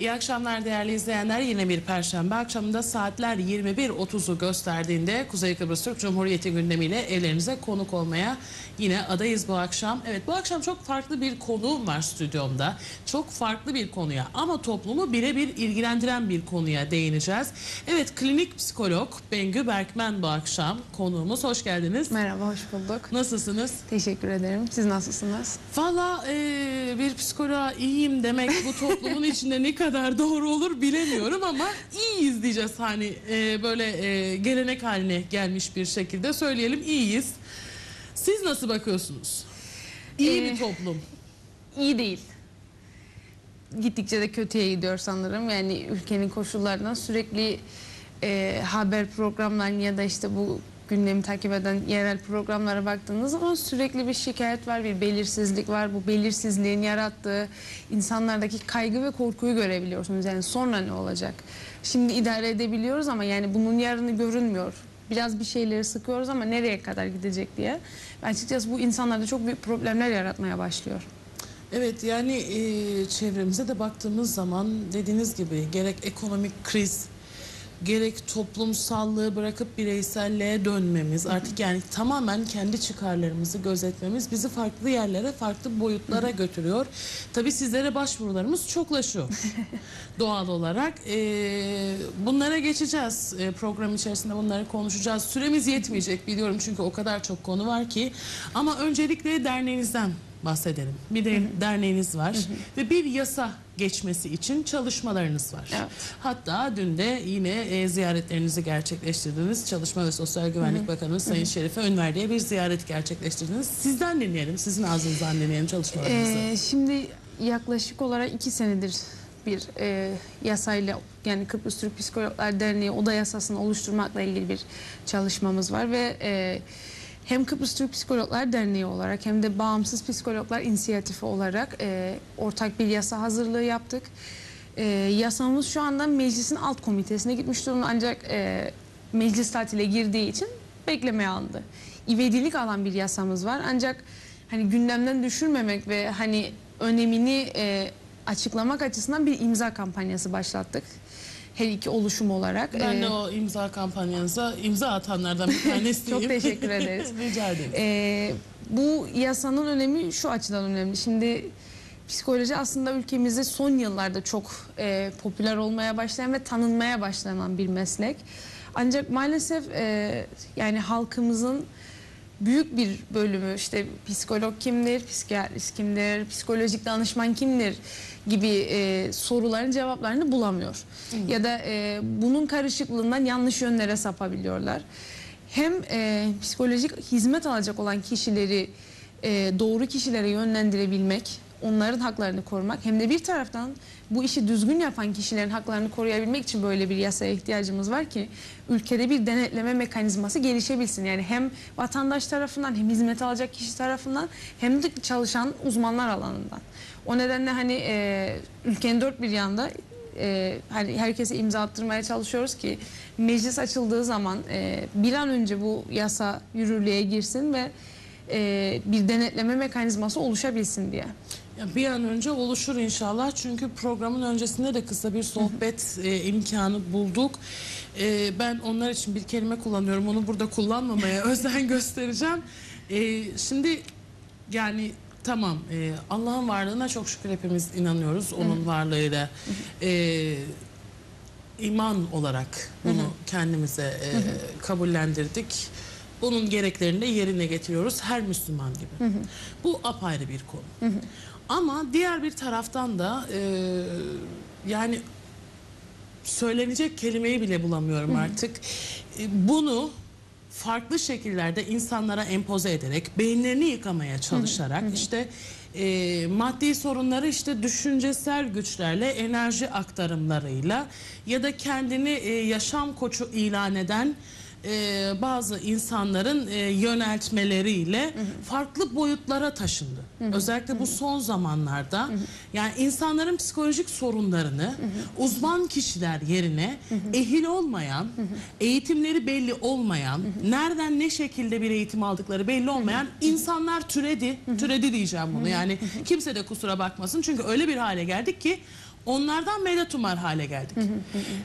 İyi akşamlar değerli izleyenler. Yine bir perşembe akşamında saatler 21.30'u gösterdiğinde Kuzey Kıbrıs Türk Cumhuriyeti gündemiyle evlerinize konuk olmaya yine adayız bu akşam. Evet bu akşam çok farklı bir konuğum var stüdyomda. Çok farklı bir konuya ama toplumu birebir ilgilendiren bir konuya değineceğiz. Evet klinik psikolog Bengü Berkmen bu akşam konuğumuz. Hoş geldiniz. Merhaba, hoş bulduk. Nasılsınız? Teşekkür ederim. Siz nasılsınız? Valla e, bir psikoloğa iyiyim demek bu toplumun içinde ne kadar doğru olur bilemiyorum ama iyiyiz diyeceğiz hani e, böyle e, gelenek haline gelmiş bir şekilde söyleyelim iyiyiz. Siz nasıl bakıyorsunuz? İyi Ee, bir toplum. İyi değil. Gittikçe de kötüye gidiyor sanırım. Yani ülkenin koşullarından sürekli e, haber programlarının ya da işte bu gündemi takip eden yerel programlara baktığınız zaman sürekli bir şikayet var, bir belirsizlik var. Bu belirsizliğin yarattığı insanlardaki kaygı ve korkuyu görebiliyorsunuz. Yani sonra ne olacak? Şimdi idare edebiliyoruz ama yani bunun yarını görünmüyor. Biraz bir şeyleri sıkıyoruz ama nereye kadar gidecek diye. Ben açıkçası bu insanlarda çok büyük problemler yaratmaya başlıyor. Evet yani e, çevremize de baktığımız zaman dediğiniz gibi gerek ekonomik kriz gerek toplumsallığı bırakıp bireyselliğe dönmemiz artık yani tamamen kendi çıkarlarımızı gözetmemiz bizi farklı yerlere farklı boyutlara götürüyor. Tabii sizlere başvurularımız çoklaşıyor doğal olarak. E, bunlara geçeceğiz E, program içerisinde bunları konuşacağız. Süremiz yetmeyecek biliyorum çünkü o kadar çok konu var ki ama öncelikle derneğinizden bahsedelim. Bir de derneğiniz var ve bir yasa geçmesi için çalışmalarınız var. Evet. Hatta dün de yine e, ziyaretlerinizi gerçekleştirdiniz. Çalışma ve Sosyal Güvenlik Bakanı Sayın Şerife Önverdi'ye bir ziyaret gerçekleştirdiniz. Sizden dinleyelim, sizin ağzınızdan dinleyelim çalışmalarınızı. Ee, şimdi yaklaşık olarak iki senedir bir e, yasayla yani Kıbrıs Türk Psikologlar Derneği oda yasasını oluşturmakla ilgili bir çalışmamız var ve e, hem Kıbrıs Türk Psikologlar Derneği olarak hem de Bağımsız Psikologlar İnisiyatifi olarak e, ortak bir yasa hazırlığı yaptık. E, yasamız şu anda meclisin alt komitesine gitmiş durumda ancak e, meclis tatile girdiği için beklemeye alındı. İvedilik alan bir yasamız var ancak hani gündemden düşürmemek ve hani önemini e, açıklamak açısından bir imza kampanyası başlattık. Her iki oluşum olarak. ben de E, o imza kampanyanıza imza atanlardan bir tanesiyim. Çok teşekkür ederiz. Rica ederim. Ee, bu yasanın önemi şu açıdan önemli. Şimdi psikoloji aslında ülkemizde son yıllarda çok e, popüler olmaya başlayan ve tanınmaya başlanan bir meslek. Ancak maalesef e, yani halkımızın büyük bir bölümü işte psikolog kimdir, psikiyatrist kimdir, psikolojik danışman kimdir gibi e, soruların cevaplarını bulamıyor. Ya da e, bunun karışıklığından yanlış yönlere sapabiliyorlar. Hem e, psikolojik hizmet alacak olan kişileri e, doğru kişilere yönlendirebilmek, onların haklarını korumak hem de bir taraftan bu işi düzgün yapan kişilerin haklarını koruyabilmek için böyle bir yasaya ihtiyacımız var ki ülkede bir denetleme mekanizması gelişebilsin. Yani hem vatandaş tarafından hem hizmet alacak kişi tarafından hem de çalışan uzmanlar alanından. O nedenle hani e, ülkenin dört bir yanda e, hani herkese imza attırmaya çalışıyoruz ki meclis açıldığı zaman e, bir an önce bu yasa yürürlüğe girsin ve e, bir denetleme mekanizması oluşabilsin diye. Ya bir an önce oluşur inşallah çünkü programın öncesinde de kısa bir sohbet e, imkanı bulduk. E, ben onlar için bir kelime kullanıyorum onu burada kullanmamaya özen göstereceğim. E, şimdi yani tamam e, Allah'ın varlığına çok şükür hepimiz inanıyoruz onun varlığıyla. E, iman olarak bunu kendimize e, kabullendirdik. Bunun gereklerini de yerine getiriyoruz her Müslüman gibi. Bu apayrı bir konu. Ama diğer bir taraftan da e, yani söylenecek kelimeyi bile bulamıyorum artık. E, bunu farklı şekillerde insanlara empoze ederek, beyinlerini yıkamaya çalışarak işte e, maddi sorunları işte düşüncesel güçlerle, enerji aktarımlarıyla ya da kendini e, yaşam koçu ilan eden e, bazı insanların e, yöneltmeleriyle farklı boyutlara taşındı. Özellikle bu son zamanlarda yani insanların psikolojik sorunlarını uzman kişiler yerine ehil olmayan, eğitimleri belli olmayan, nereden ne şekilde bir eğitim aldıkları belli olmayan insanlar türedi. Türedi diyeceğim bunu. Yani kimse de kusura bakmasın. Çünkü öyle bir hale geldik ki Onlardan medet umar hale geldik.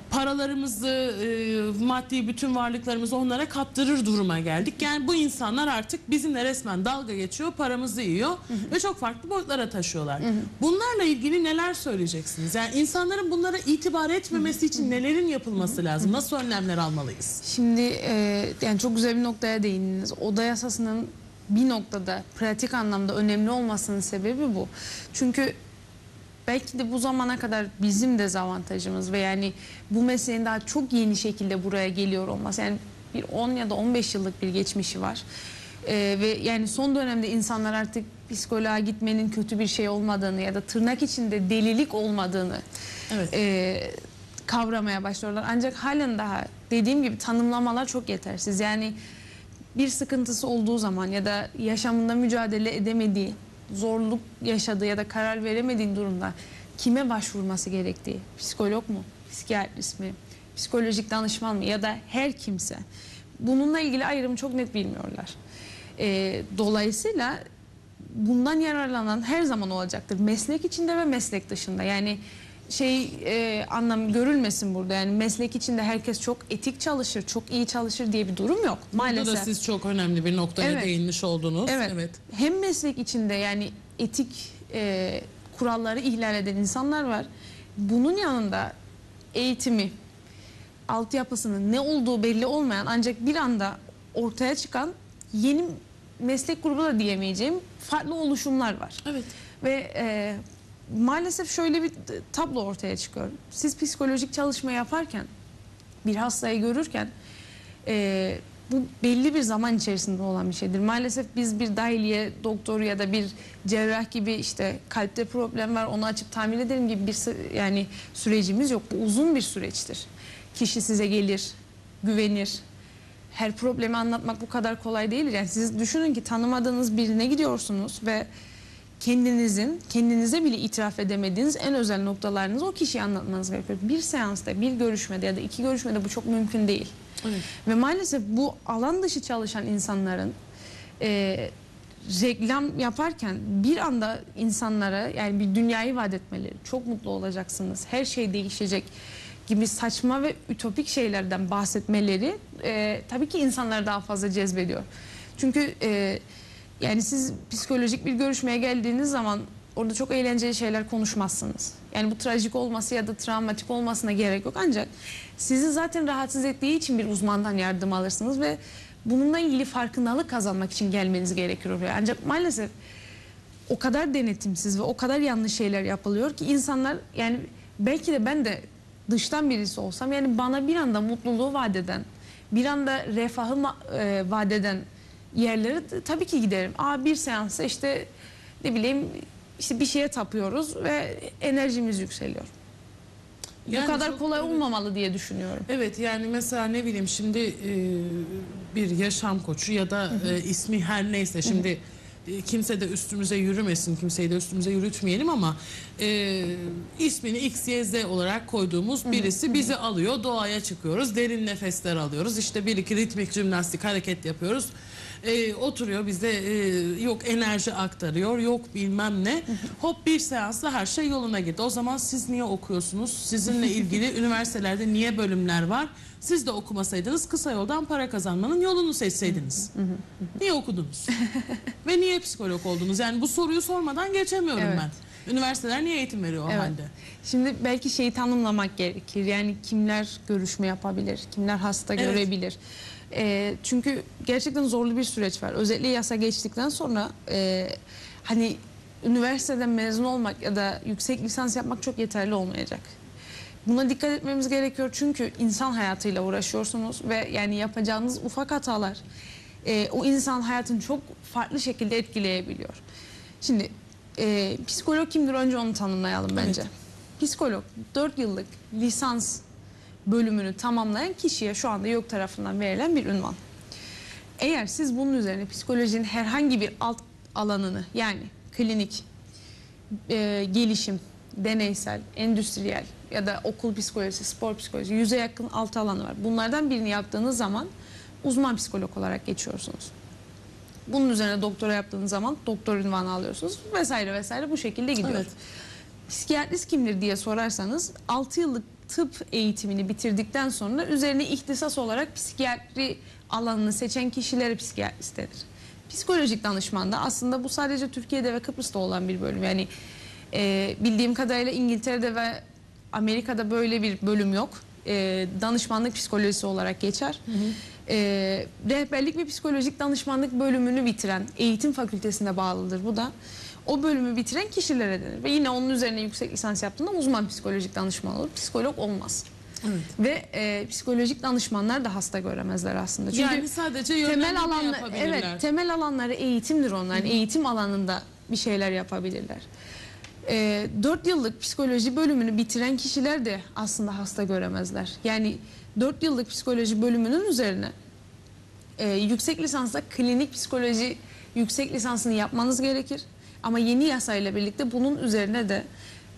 Paralarımızı, e, maddi bütün varlıklarımızı onlara kaptırır duruma geldik. Yani bu insanlar artık bizimle resmen dalga geçiyor, paramızı yiyor ve çok farklı boyutlara taşıyorlar. Bunlarla ilgili neler söyleyeceksiniz? Yani insanların bunlara itibar etmemesi için nelerin yapılması lazım? Nasıl önlemler almalıyız? Şimdi e, yani çok güzel bir noktaya değindiniz. Oda yasasının bir noktada pratik anlamda önemli olmasının sebebi bu. Çünkü belki de bu zamana kadar bizim dezavantajımız ve yani bu mesleğin daha çok yeni şekilde buraya geliyor olması. Yani bir 10 ya da 15 yıllık bir geçmişi var. E, ve yani son dönemde insanlar artık psikoloğa gitmenin kötü bir şey olmadığını ya da tırnak içinde delilik olmadığını Evet. e, kavramaya başlıyorlar. Ancak halen daha dediğim gibi tanımlamalar çok yetersiz. Yani bir sıkıntısı olduğu zaman ya da yaşamında mücadele edemediği, zorluk yaşadığı ya da karar veremediği durumda kime başvurması gerektiği, psikolog mu, psikiyatrist mi, psikolojik danışman mı ya da her kimse bununla ilgili ayrımı çok net bilmiyorlar. E, dolayısıyla bundan yararlanan her zaman olacaktır. Meslek içinde ve meslek dışında. Yani şey e, anlam görülmesin burada. Yani meslek içinde herkes çok etik çalışır, çok iyi çalışır diye bir durum yok Burada maalesef. da siz çok önemli bir noktaya Evet. değinmiş oldunuz. Evet. Hem meslek içinde yani etik e, kuralları ihlal eden insanlar var. Bunun yanında eğitimi, altyapısının ne olduğu belli olmayan ancak bir anda ortaya çıkan yeni meslek grubu da diyemeyeceğim farklı oluşumlar var. Evet. Ve e, maalesef şöyle bir tablo ortaya çıkıyor. Siz psikolojik çalışma yaparken, bir hastayı görürken e, bu belli bir zaman içerisinde olan bir şeydir. Maalesef biz bir dahiliye doktoru ya da bir cerrah gibi işte kalpte problem var onu açıp tamir edelim gibi bir yani sürecimiz yok. Bu uzun bir süreçtir. Kişi size gelir, güvenir, her problemi anlatmak bu kadar kolay değil. Yani siz düşünün ki tanımadığınız birine gidiyorsunuz ve kendinizin kendinize bile itiraf edemediğiniz en özel noktalarınızı o kişiye anlatmanız gerekiyor. Bir seansta, bir görüşmede ya da iki görüşmede bu çok mümkün değil. Evet. Ve maalesef bu alan dışı çalışan insanların e, reklam yaparken bir anda insanlara yani bir dünyayı vaat etmeleri, çok mutlu olacaksınız, her şey değişecek gibi saçma ve ütopik şeylerden bahsetmeleri e, tabii ki insanları daha fazla cezbediyor. Çünkü e, yani siz psikolojik bir görüşmeye geldiğiniz zaman orada çok eğlenceli şeyler konuşmazsınız. Yani bu trajik olması ya da travmatik olmasına gerek yok ancak sizi zaten rahatsız ettiği için bir uzmandan yardım alırsınız ve bununla ilgili farkındalık kazanmak için gelmeniz gerekir oraya. Ancak maalesef o kadar denetimsiz ve o kadar yanlış şeyler yapılıyor ki insanlar yani belki de ben de dıştan birisi olsam yani bana bir anda mutluluğu vaat eden, bir anda refahı e, vaat eden yerlere tabii ki giderim. Aa bir seansta işte ne bileyim işte bir şeye tapıyoruz ve enerjimiz yükseliyor. Yani Bu kadar çok- kolay evet. olmamalı diye düşünüyorum. Evet yani mesela ne bileyim şimdi e, bir yaşam koçu ya da e, ismi her neyse şimdi e, kimse de üstümüze yürümesin kimseyi de üstümüze yürütmeyelim ama e, ismini X, Y, Z olarak koyduğumuz birisi bizi alıyor doğaya çıkıyoruz derin nefesler alıyoruz işte bir iki ritmik jimnastik hareket yapıyoruz E, oturuyor bize e, yok enerji aktarıyor yok bilmem ne hop bir seansla her şey yoluna girdi o zaman siz niye okuyorsunuz sizinle ilgili üniversitelerde niye bölümler var siz de okumasaydınız kısa yoldan para kazanmanın yolunu seçseydiniz niye okudunuz ve niye psikolog oldunuz yani bu soruyu sormadan geçemiyorum Evet. ben üniversiteler niye eğitim veriyor o Evet. halde Şimdi belki şeyi tanımlamak gerekir. Yani kimler görüşme yapabilir, kimler hasta Evet. görebilir. Ee, çünkü gerçekten zorlu bir süreç var. Özellikle yasa geçtikten sonra e, hani üniversiteden mezun olmak ya da yüksek lisans yapmak çok yeterli olmayacak. Buna dikkat etmemiz gerekiyor çünkü insan hayatıyla uğraşıyorsunuz ve yani yapacağınız ufak hatalar e, o insan hayatını çok farklı şekilde etkileyebiliyor. Şimdi e, psikolog kimdir önce onu tanımlayalım bence. Psikolog 4 yıllık lisans bölümünü tamamlayan kişiye şu anda YÖK tarafından verilen bir ünvan. Eğer siz bunun üzerine psikolojinin herhangi bir alt alanını yani klinik, e, gelişim, deneysel, endüstriyel ya da okul psikolojisi, spor psikolojisi yüze yakın alt alanı var. Bunlardan birini yaptığınız zaman uzman psikolog olarak geçiyorsunuz. Bunun üzerine doktora yaptığınız zaman doktor ünvanı alıyorsunuz vesaire vesaire bu şekilde gidiyor. Evet. Psikiyatrist kimdir diye sorarsanız 6 yıllık tıp eğitimini bitirdikten sonra üzerine ihtisas olarak psikiyatri alanını seçen kişilere psikiyatrist denir. Psikolojik danışman da aslında bu sadece Türkiye'de ve Kıbrıs'ta olan bir bölüm. Yani e, bildiğim kadarıyla İngiltere'de ve Amerika'da böyle bir bölüm yok. E, danışmanlık psikolojisi olarak geçer. E, rehberlik ve psikolojik danışmanlık bölümünü bitiren eğitim fakültesine bağlıdır bu da. O bölümü bitiren kişilere denir. Ve yine onun üzerine yüksek lisans yaptığında uzman psikolojik danışman olur. Psikolog olmaz. Evet. Ve e, psikolojik danışmanlar da hasta göremezler aslında. Çünkü yani sadece temel yapabilirler. evet temel alanları eğitimdir onların. Eğitim alanında bir şeyler yapabilirler. E, 4 yıllık psikoloji bölümünü bitiren kişiler de aslında hasta göremezler. Yani 4 yıllık psikoloji bölümünün üzerine e, yüksek lisansla klinik psikoloji yüksek lisansını yapmanız gerekir. Ama yeni yasayla birlikte bunun üzerine de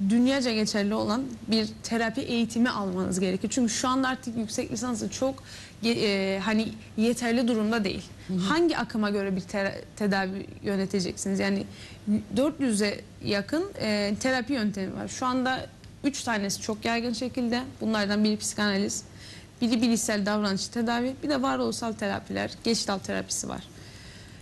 dünyaca geçerli olan bir terapi eğitimi almanız gerekir. Çünkü şu anda artık yüksek lisansı çok e, hani yeterli durumda değil. Hangi akıma göre bir tedavi yöneteceksiniz? Yani 400'e yakın e, terapi yöntemi var. Şu anda 3 tanesi çok yaygın şekilde. Bunlardan biri psikanaliz, biri bilişsel davranış tedavi, bir de varoluşsal terapiler, geçtal terapisi var.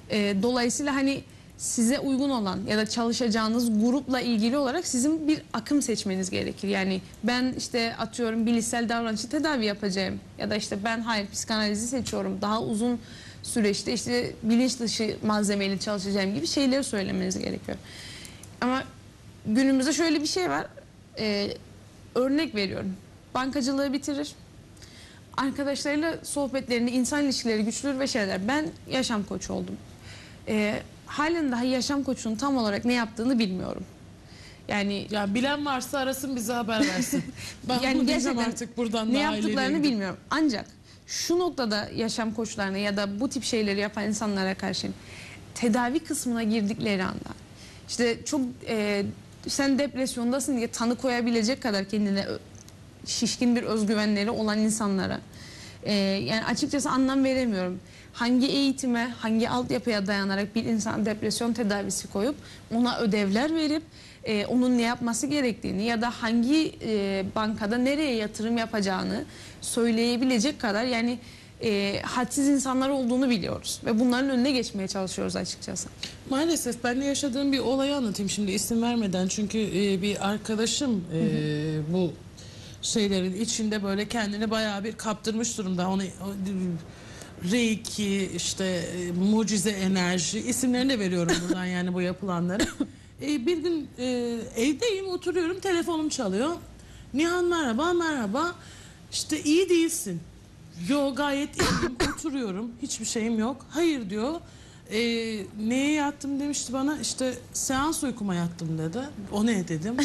E, dolayısıyla hani size uygun olan ya da çalışacağınız grupla ilgili olarak sizin bir akım seçmeniz gerekir. Yani ben işte atıyorum bilişsel davranışı tedavi yapacağım ya da işte ben hayır psikanalizi seçiyorum. Daha uzun süreçte işte bilinç dışı malzemeyle çalışacağım gibi şeyleri söylemeniz gerekiyor. Ama günümüzde şöyle bir şey var. Ee, örnek veriyorum. Bankacılığı bitirir. Arkadaşlarıyla sohbetlerini, insan ilişkileri güçlüdür ve şeyler. Ben yaşam koçu oldum. Ee, halen daha yaşam koçunun tam olarak ne yaptığını bilmiyorum. Yani Ya bilen varsa arasın bize haber versin. Ben Yani bunu diyeceğim gerçekten artık buradan ne daha yaptıklarını ileriye bilmiyorum. Ancak şu noktada yaşam koçlarına ya da bu tip şeyleri yapan insanlara karşı tedavi kısmına girdikleri anda işte çok e, sen depresyondasın diye tanı koyabilecek kadar kendine ö- şişkin bir özgüvenleri olan insanlara e, yani açıkçası anlam veremiyorum. Hangi eğitime, hangi altyapıya dayanarak bir insan depresyon tedavisi koyup ona ödevler verip e, onun ne yapması gerektiğini ya da hangi e, bankada nereye yatırım yapacağını söyleyebilecek kadar yani e, hadsiz insanlar olduğunu biliyoruz ve bunların önüne geçmeye çalışıyoruz açıkçası. Maalesef ben de yaşadığım bir olayı anlatayım şimdi isim vermeden çünkü e, bir arkadaşım e, bu şeylerin içinde böyle kendini bayağı bir kaptırmış durumda. Onu Reiki işte e, mucize enerji isimlerini de veriyorum buradan yani bu yapılanları. E, bir gün e, evdeyim oturuyorum telefonum çalıyor. Nihan merhaba merhaba işte iyi değilsin. Yo gayet iyiyim oturuyorum hiçbir şeyim yok. Hayır diyor. E, neye yattım demişti bana işte seans uykuma yattım dedi. O ne dedim.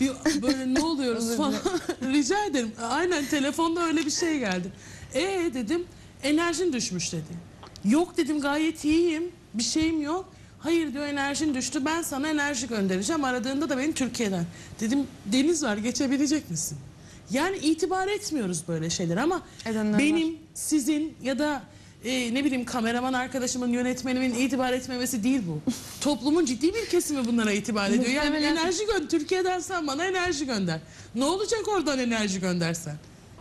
Bir, böyle ne oluyoruz falan. Rica ederim. Aynen telefonda öyle bir şey geldi. E dedim enerjin düşmüş dedi. Yok dedim gayet iyiyim. Bir şeyim yok. Hayır diyor enerjin düştü. Ben sana enerji göndereceğim. Aradığında da beni Türkiye'den. Dedim deniz var geçebilecek misin? Yani itibar etmiyoruz böyle şeyler ama Edenler benim, sizin ya da e, ne bileyim kameraman arkadaşımın, yönetmenimin itibar etmemesi değil bu. Toplumun ciddi bir kesimi bunlara itibar ediyor. Yani enerji gönder. Türkiye'den sen bana enerji gönder. Ne olacak oradan enerji göndersen?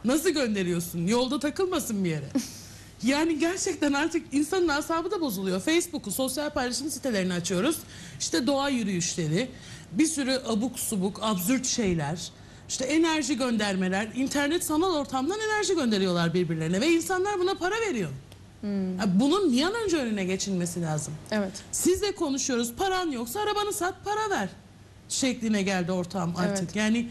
Nasıl gönderiyorsun? Yolda takılmasın bir yere. Yani gerçekten artık insanın asabı da bozuluyor. Facebook'u, sosyal paylaşım sitelerini açıyoruz. İşte doğa yürüyüşleri, bir sürü abuk subuk, absürt şeyler. İşte enerji göndermeler, internet sanal ortamdan enerji gönderiyorlar birbirlerine ve insanlar buna para veriyor. Ya Bunun bir an önce önüne geçilmesi lazım. Evet. Sizle konuşuyoruz. Paran yoksa arabanı sat, para ver. Şekline geldi ortam artık. Evet. Yani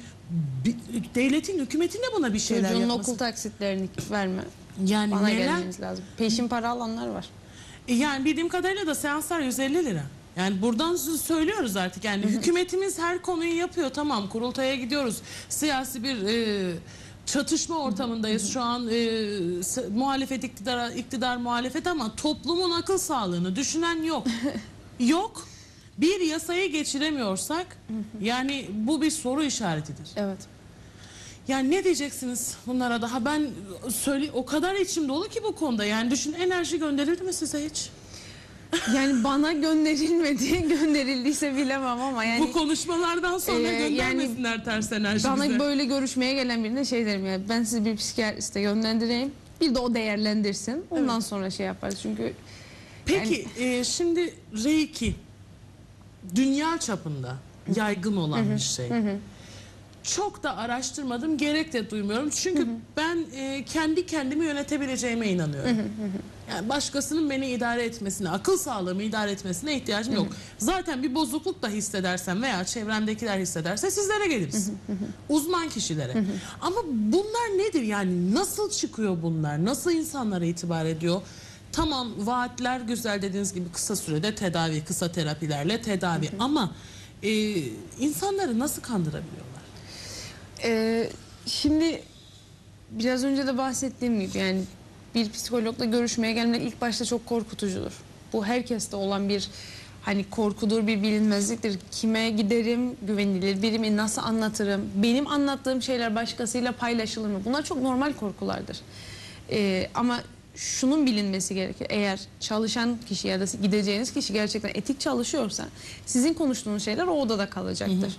devletin, hükümetin de buna bir şeyler Çocuğun yapması. okul taksitlerini verme. Yani Bana neler? gelmeniz lazım. Peşin para alanlar var. E Yani bildiğim kadarıyla da seanslar 150 lira. Yani buradan s- söylüyoruz artık yani hükümetimiz her konuyu yapıyor tamam kurultaya gidiyoruz. Siyasi bir e, çatışma ortamındayız şu an e, s- muhalefet iktidar, iktidar muhalefet ama toplumun akıl sağlığını düşünen yok. yok. Bir yasayı geçiremiyorsak yani bu bir soru işaretidir. Evet. Yani ne diyeceksiniz bunlara daha ben söyle o kadar içim dolu ki bu konuda yani düşün enerji gönderildi mi size hiç? Yani bana gönderilmedi, gönderildiyse bilemem ama yani Bu konuşmalardan sonra Ee, göndermesinler ters enerji bana bize. böyle görüşmeye gelen birine şey derim ya ben sizi bir psikiyatriste yönlendireyim. Bir de o değerlendirsin. Ondan sonra şey yaparız. Çünkü Peki e, şimdi Reiki dünya çapında yaygın olan bir şey. Çok da araştırmadım, gerek de duymuyorum. Çünkü ben e, kendi kendimi yönetebileceğime inanıyorum. Yani başkasının beni idare etmesine, akıl sağlığımı idare etmesine ihtiyacım yok. Zaten bir bozukluk da hissedersem veya çevremdekiler hissederse sizlere geliriz. Uzman kişilere. Ama bunlar nedir yani? Nasıl çıkıyor bunlar? Nasıl insanlara itibar ediyor? Tamam vaatler güzel dediğiniz gibi kısa sürede tedavi, kısa terapilerle tedavi ama e, insanları nasıl kandırabiliyorlar? Ee, şimdi biraz önce de bahsettiğim gibi yani bir psikologla görüşmeye gelmek ilk başta çok korkutucudur. Bu herkeste olan bir hani korkudur, bir bilinmezliktir. Kime giderim, güvenilir birimi nasıl anlatırım, benim anlattığım şeyler başkasıyla paylaşılır mı? Bunlar çok normal korkulardır. Ee, ama şunun bilinmesi gerekir. Eğer çalışan kişi ya da gideceğiniz kişi gerçekten etik çalışıyorsa sizin konuştuğunuz şeyler o odada kalacaktır.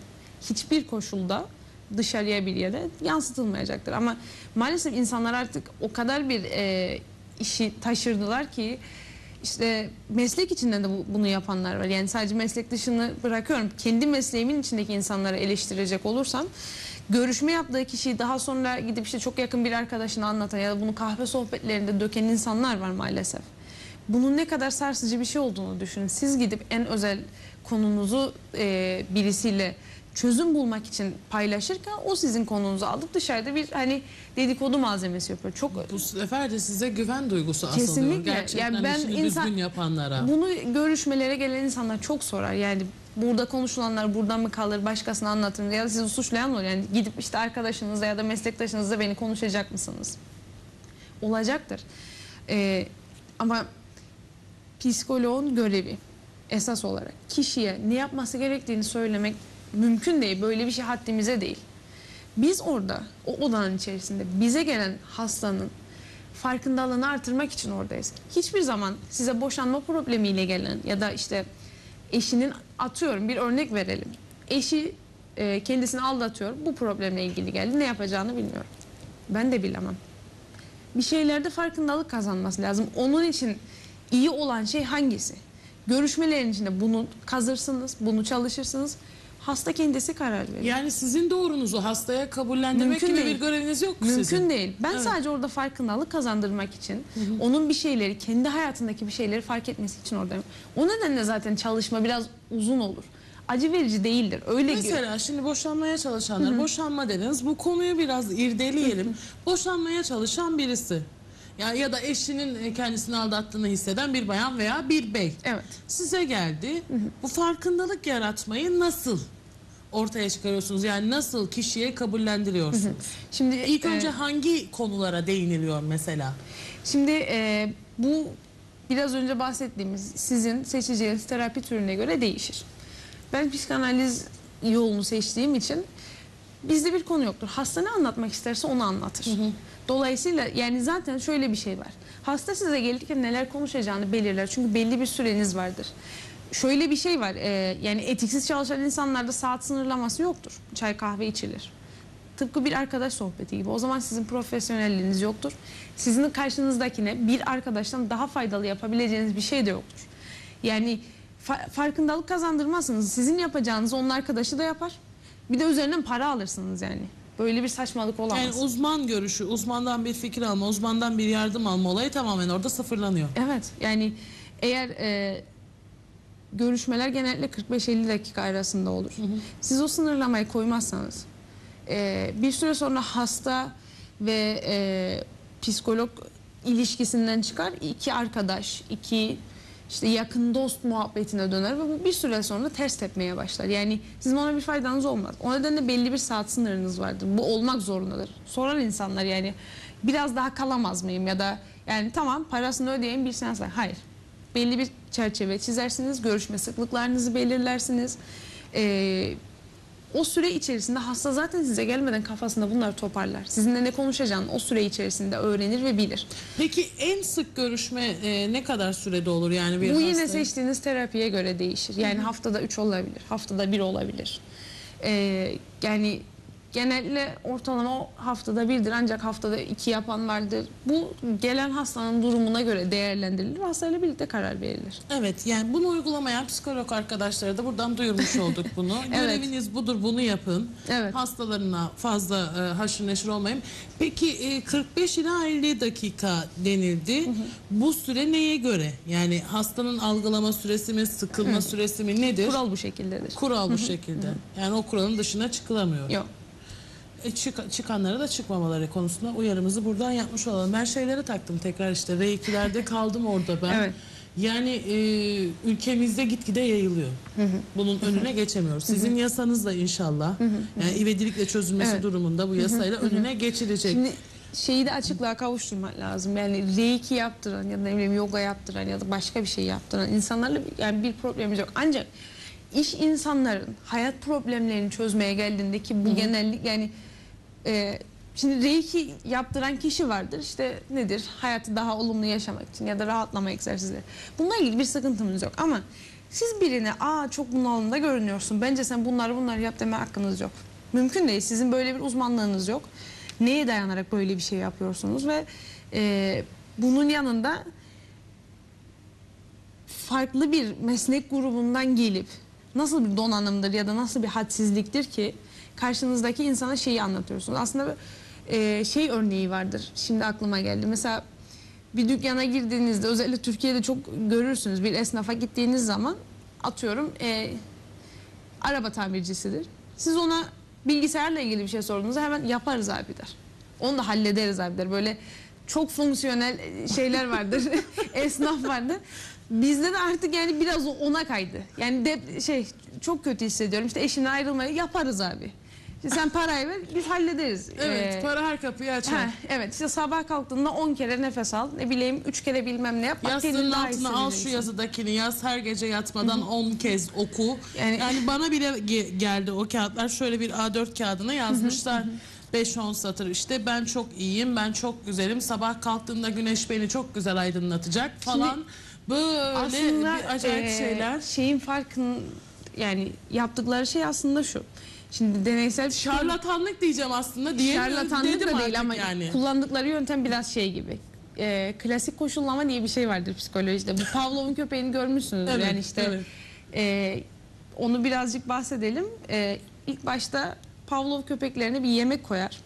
Hiçbir koşulda dışarıya bir yere yansıtılmayacaktır. Ama maalesef insanlar artık o kadar bir e, işi taşırdılar ki işte meslek içinde de bu- bunu yapanlar var. Yani sadece meslek dışını bırakıyorum. Kendi mesleğimin içindeki insanları eleştirecek olursam görüşme yaptığı kişiyi daha sonra gidip işte çok yakın bir arkadaşına anlatan ya da bunu kahve sohbetlerinde döken insanlar var maalesef. Bunun ne kadar sarsıcı bir şey olduğunu düşünün. Siz gidip en özel konunuzu e, birisiyle çözüm bulmak için paylaşırken o sizin konunuzu alıp dışarıda bir hani dedikodu malzemesi yapıyor. Çok Bu sefer de size güven duygusu asılıyor. Kesinlikle. Gerçekten Yani ben işini insan- düzgün yapanlara. Bunu görüşmelere gelen insanlar çok sorar. Yani burada konuşulanlar buradan mı kalır, başkasına anlatır mı? Ya da sizi suçlayan olur. Yani gidip işte arkadaşınızla ya da meslektaşınızla beni konuşacak mısınız? Olacaktır. Ee, ama psikoloğun görevi esas olarak kişiye ne yapması gerektiğini söylemek mümkün değil. Böyle bir şey haddimize değil. Biz orada o odanın içerisinde bize gelen hastanın farkındalığını artırmak için oradayız. Hiçbir zaman size boşanma problemiyle gelen ya da işte eşinin atıyorum bir örnek verelim. Eşi e, kendisini aldatıyor. Bu problemle ilgili geldi. Ne yapacağını bilmiyorum. Ben de bilemem. Bir şeylerde farkındalık kazanması lazım. Onun için iyi olan şey hangisi? Görüşmelerin içinde bunu kazırsınız, bunu çalışırsınız. Hasta kendisi karar verir. Yani sizin doğrunuzu hastaya kabullendirmek Mümkün gibi değil. bir göreviniz yok Mümkün sizin. değil. Ben Evet. sadece orada farkındalık kazandırmak için, onun bir şeyleri, kendi hayatındaki bir şeyleri fark etmesi için oradayım. O nedenle zaten çalışma biraz uzun olur. Acı verici değildir. Öyle Mesela şimdi boşanmaya çalışanlar, boşanma dediniz. Bu konuyu biraz irdeleyelim. boşanmaya çalışan birisi. Ya, ya da eşinin kendisini aldattığını hisseden bir bayan veya bir bey. Evet. Size geldi. Bu farkındalık yaratmayı nasıl ortaya çıkarıyorsunuz? Yani nasıl kişiye kabullendiriyorsunuz? Şimdi İlk e, önce hangi konulara değiniliyor mesela? Şimdi e, bu biraz önce bahsettiğimiz sizin seçeceğiniz terapi türüne göre değişir. Ben psikanaliz yolunu seçtiğim için bizde bir konu yoktur. Hasta ne anlatmak isterse onu anlatır. Dolayısıyla yani zaten şöyle bir şey var. Hasta size gelirken neler konuşacağını belirler. Çünkü belli bir süreniz vardır. Şöyle bir şey var. e, yani etiksiz çalışan insanlarda saat sınırlaması yoktur. Çay kahve içilir. Tıpkı bir arkadaş sohbeti gibi. O zaman sizin profesyonelliğiniz yoktur. Sizin karşınızdakine bir arkadaştan daha faydalı yapabileceğiniz bir şey de yoktur. Yani fa- farkındalık kazandırmazsınız. Sizin yapacağınızı onun arkadaşı da yapar. Bir de üzerinden para alırsınız yani. Böyle bir saçmalık olamaz. Yani uzman görüşü, uzmandan bir fikir alma, uzmandan bir yardım alma olayı tamamen orada sıfırlanıyor. Evet yani eğer e, görüşmeler genellikle 45-50 dakika arasında olur. Siz o sınırlamayı koymazsanız e, bir süre sonra hasta ve e, psikolog ilişkisinden çıkar iki arkadaş, iki işte yakın dost muhabbetine döner ve bu bir süre sonra ters tepmeye başlar. Yani sizin ona bir faydanız olmaz. O nedenle belli bir saat sınırınız vardır. Bu olmak zorundadır. Sorar insanlar yani biraz daha kalamaz mıyım ya da yani tamam parasını ödeyin bir seans. Hayır. Belli bir çerçeve çizersiniz. Görüşme sıklıklarınızı belirlersiniz. Ee, O süre içerisinde hasta zaten size gelmeden kafasında bunları toparlar. Sizinle ne konuşacağını o süre içerisinde öğrenir ve bilir. Peki en sık görüşme e, ne kadar sürede olur yani bir Bu yine hastaya? seçtiğiniz terapiye göre değişir. Yani haftada 3 olabilir, haftada 1 olabilir. Ee, yani genelde ortalama haftada birdir ancak haftada iki yapan vardır. Bu gelen hastanın durumuna göre değerlendirilir hastayla birlikte karar verilir. Evet yani bunu uygulamayan psikolog arkadaşlara da buradan duyurmuş olduk bunu. Göreviniz budur bunu yapın. Evet. Hastalarına fazla e, haşır neşir olmayın. Peki e, 45 ila 50 dakika denildi. Bu süre neye göre? Yani hastanın algılama süresi mi, sıkılma süresi mi nedir? Kural bu şekildedir. Kural bu şekilde. Yani o kuralın dışına çıkılamıyor. Yok. E, çık- çıkanlara da çıkmamaları konusunda uyarımızı buradan yapmış olalım. Ben şeylere taktım tekrar işte R2'lerde kaldım orada ben. Evet. Yani e, ülkemizde gitgide yayılıyor. Bunun önüne geçemiyoruz. Sizin yasanız da inşallah yani ivedilikle çözülmesi Evet. durumunda bu yasayla önüne geçilecek. Şimdi şeyi de açıklığa kavuşturmak lazım. Yani reiki yaptıran ya da ne bileyim yoga yaptıran ya da başka bir şey yaptıran insanlarla yani bir problemimiz yok. Ancak iş insanların hayat problemlerini çözmeye geldiğinde ki bu genellik yani e, şimdi reiki yaptıran kişi vardır. İşte nedir? Hayatı daha olumlu yaşamak için ya da rahatlama egzersizleri. Bununla ilgili bir sıkıntımız yok ama siz birine aa çok bunalımda görünüyorsun. Bence sen bunları bunları yap deme hakkınız yok. Mümkün değil. Sizin böyle bir uzmanlığınız yok. Neye dayanarak böyle bir şey yapıyorsunuz ve e, bunun yanında farklı bir meslek grubundan gelip nasıl bir donanımdır ya da nasıl bir hadsizliktir ki karşınızdaki insana şeyi anlatıyorsunuz. Aslında e, şey örneği vardır. Şimdi aklıma geldi. Mesela bir dükkana girdiğinizde özellikle Türkiye'de çok görürsünüz. Bir esnafa gittiğiniz zaman atıyorum e, araba tamircisidir. Siz ona bilgisayarla ilgili bir şey sorduğunuzda hemen yaparız abi der. Onu da hallederiz abi der. Böyle çok fonksiyonel şeyler vardır. Esnaf vardır. Bizde de artık yani biraz ona kaydı. Yani de, şey çok kötü hissediyorum. İşte eşimle ayrılmayı yaparız abi. İşte sen parayı ver biz hallederiz. Evet, Ee, para her kapıyı açar. ha, evet işte sabah kalktığında 10 kere nefes al. Ne bileyim 3 kere bilmem ne yap. Bak Yastığın kendini daha altına al şu yazıdakini yaz her gece yatmadan 10 kez oku. Yani, Yani- bana bile ge- geldi o kağıtlar şöyle bir A4 kağıdına yazmışlar. 5-10 satır işte ben çok iyiyim ben çok güzelim sabah kalktığımda güneş beni çok güzel aydınlatacak falan böyle aslında bir acayip eee, şeyler. Şeyin farkın yani yaptıkları şey aslında şu. Şimdi deneysel Şarlatanlık diyeceğim aslında diye şarlatanlık da değil ama yani. kullandıkları yöntem biraz şey gibi. Eee, klasik koşullama diye bir şey vardır psikolojide. Bu Pavlov'un köpeğini görmüşsünüzdür. Evet, yani işte evet. eee, onu birazcık bahsedelim. Eee ilk başta Pavlov köpeklerine bir yemek koyar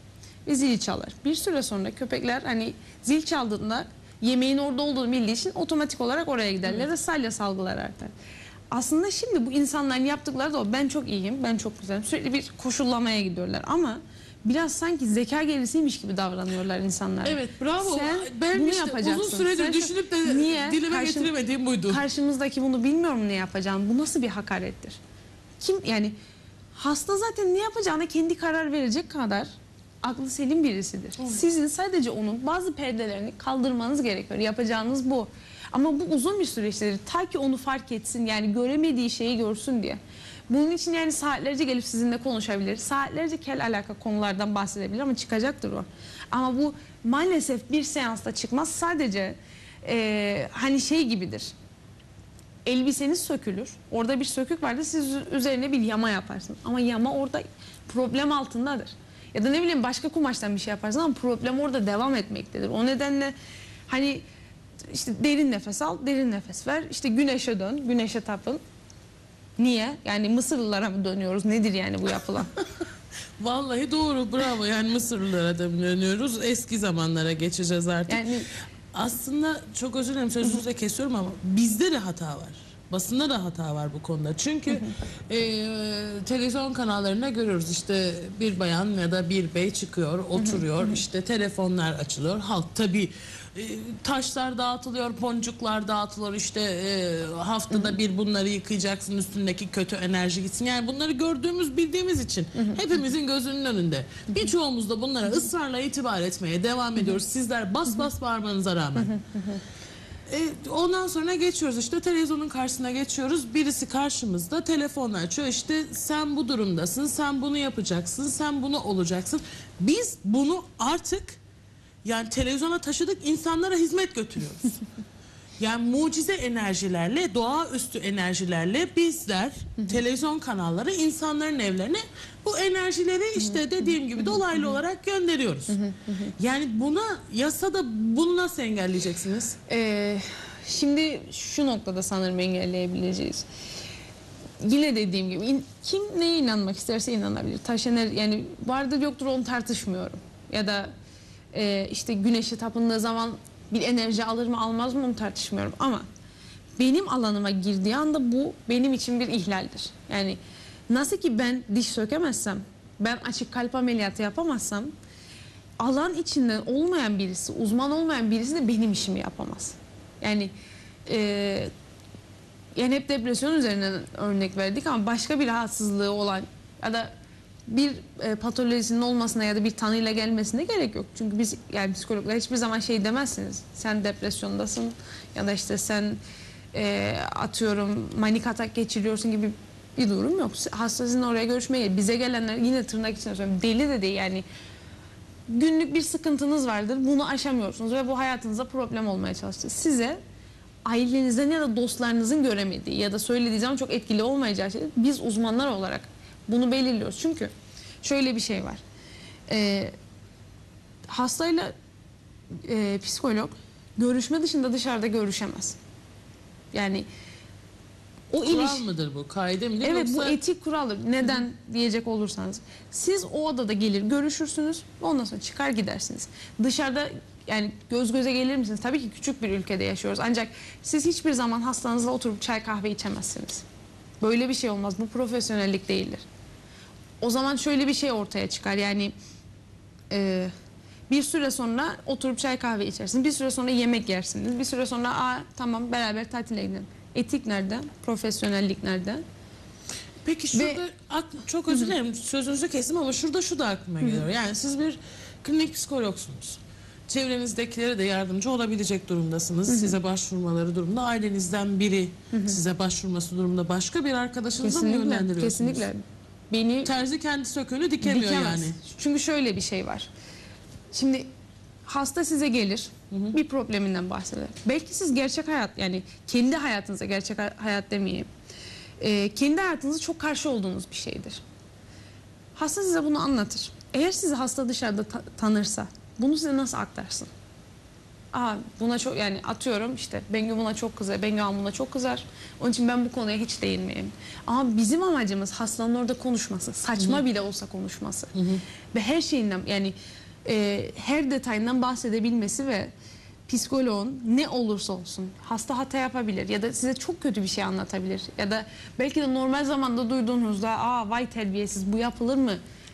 ve zil çalar. Bir süre sonra köpekler hani zil çaldığında yemeğin orada olduğunu bildiği için otomatik olarak oraya giderler ve salya salgılar artar. Aslında şimdi bu insanların yaptıkları da o. Ben çok iyiyim, ben çok güzelim. Sürekli bir koşullamaya gidiyorlar ama biraz sanki zeka gerisiymiş gibi davranıyorlar insanlar. Evet bravo. Sen ben bunu işte yapacaksın. uzun süredir Sen düşünüp de Niye? dilime Karşı- getiremediğim buydu. Karşımızdaki bunu bilmiyorum ne yapacağını. Bu nasıl bir hakarettir? Kim yani hasta zaten ne yapacağına kendi karar verecek kadar aklı selim birisidir. Sizin sadece onun bazı perdelerini kaldırmanız gerekiyor. Yapacağınız bu. Ama bu uzun bir süreçtir. Ta ki onu fark etsin yani göremediği şeyi görsün diye. Bunun için yani saatlerce gelip sizinle konuşabilir. Saatlerce kel alaka konulardan bahsedebilir ama çıkacaktır o. Ama bu maalesef bir seansta çıkmaz. Sadece eee, hani şey gibidir elbiseniz sökülür. Orada bir sökük vardır. Siz üzerine bir yama yaparsınız. Ama yama orada problem altındadır. Ya da ne bileyim başka kumaştan bir şey yaparsınız ama problem orada devam etmektedir. O nedenle hani işte derin nefes al, derin nefes ver. İşte güneşe dön, güneşe tapın. Niye? Yani Mısırlılara mı dönüyoruz? Nedir yani bu yapılan? Vallahi doğru bravo yani Mısırlılara da dönüyoruz eski zamanlara geçeceğiz artık. Yani Aslında çok özür dilerim sözünüzü de kesiyorum ama bizde de hata var. Basında da hata var bu konuda. Çünkü e, televizyon kanallarında görüyoruz işte bir bayan ya da bir bey çıkıyor, oturuyor, işte telefonlar açılıyor. Halk tabii taşlar dağıtılıyor, boncuklar dağıtılıyor. işte e, haftada bir bunları yıkayacaksın üstündeki kötü enerji gitsin. Yani bunları gördüğümüz, bildiğimiz için hepimizin gözünün önünde. Birçoğumuz da bunlara ısrarla itibar etmeye devam ediyoruz. Sizler bas bas bağırmanıza rağmen. E, ondan sonra geçiyoruz işte televizyonun karşısına geçiyoruz. Birisi karşımızda telefon açıyor. İşte sen bu durumdasın, sen bunu yapacaksın, sen bunu olacaksın. Biz bunu artık yani televizyona taşıdık insanlara hizmet götürüyoruz. Yani mucize enerjilerle, doğaüstü enerjilerle bizler televizyon kanalları insanların evlerine bu enerjileri işte dediğim gibi dolaylı olarak gönderiyoruz. Yani buna yasada bunu nasıl engelleyeceksiniz? Ee, şimdi şu noktada sanırım engelleyebileceğiz. Yine dediğim gibi in- kim neye inanmak isterse inanabilir. Taş ener yani vardır yoktur onu tartışmıyorum. Ya da e, işte güneşe tapındığı zaman bir enerji alır mı almaz mı onu tartışmıyorum. Ama benim alanıma girdiği anda bu benim için bir ihlaldir. Yani nasıl ki ben diş sökemezsem, ben açık kalp ameliyatı yapamazsam alan içinden olmayan birisi, uzman olmayan birisi de benim işimi yapamaz. Yani e, yani hep depresyon üzerinden örnek verdik ama başka bir rahatsızlığı olan ya da bir e, patolojisinin olmasına ya da bir tanıyla gelmesine gerek yok. Çünkü biz yani psikologlar hiçbir zaman şey demezsiniz. Sen depresyondasın ya da işte sen e, atıyorum manik atak geçiriyorsun gibi bir durum yok. Hasta sizin oraya görüşmeye bize gelenler yine tırnak içinde söylüyorum deli de değil yani günlük bir sıkıntınız vardır. Bunu aşamıyorsunuz ve bu hayatınıza problem olmaya çalıştı. Size ailenizden ya da dostlarınızın göremediği ya da söylediği zaman çok etkili olmayacağı şey biz uzmanlar olarak bunu belirliyoruz. Çünkü şöyle bir şey var. Ee, hastayla e, psikolog görüşme dışında dışarıda görüşemez. Yani o Kural iliş mıdır bu? Kaide midir? Evet Yoksa bu etik kuraldır. Neden diyecek olursanız. Siz o odada gelir görüşürsünüz. Ondan sonra çıkar gidersiniz. Dışarıda yani göz göze gelir misiniz? Tabii ki küçük bir ülkede yaşıyoruz. Ancak siz hiçbir zaman hastanızla oturup çay kahve içemezsiniz. Böyle bir şey olmaz. Bu profesyonellik değildir. O zaman şöyle bir şey ortaya çıkar. Yani e, bir süre sonra oturup çay kahve içersiniz. Bir süre sonra yemek yersiniz. Bir süre sonra Aa, tamam beraber tatile gidelim. Etik nerede? Profesyonellik nerede? Peki şurada ak- çok özür dilerim sözünüzü kestim ama şurada şu da aklıma geliyor. Yani siz bir klinik psikologsunuz. Çevrenizdekilere de yardımcı olabilecek durumdasınız. Size başvurmaları durumunda ailenizden biri size başvurması durumunda başka bir arkadaşınıza mı yönlendiriyorsunuz? Kesinlikle. Beni Terzi kendi söküğünü dikemiyor dikemez. yani. Çünkü şöyle bir şey var. Şimdi hasta size gelir. Bir probleminden bahseder. Belki siz gerçek hayat yani kendi hayatınıza gerçek hay- hayat demeyeyim. Ee, kendi hayatınıza çok karşı olduğunuz bir şeydir. Hasta size bunu anlatır. Eğer sizi hasta dışarıda ta- tanırsa bunu size nasıl aktarsın? Aa buna çok yani atıyorum işte Bengü buna çok kızar, Bengü Han buna çok kızar. Onun için ben bu konuya hiç değinmeyeyim. Ama bizim amacımız hastanın orada konuşması, saçma bile olsa konuşması. Ve her şeyinden yani e, her detayından bahsedebilmesi ve psikoloğun ne olursa olsun hasta hata yapabilir ya da size çok kötü bir şey anlatabilir ya da belki de normal zamanda duyduğunuzda aa vay terbiyesiz bu yapılır mı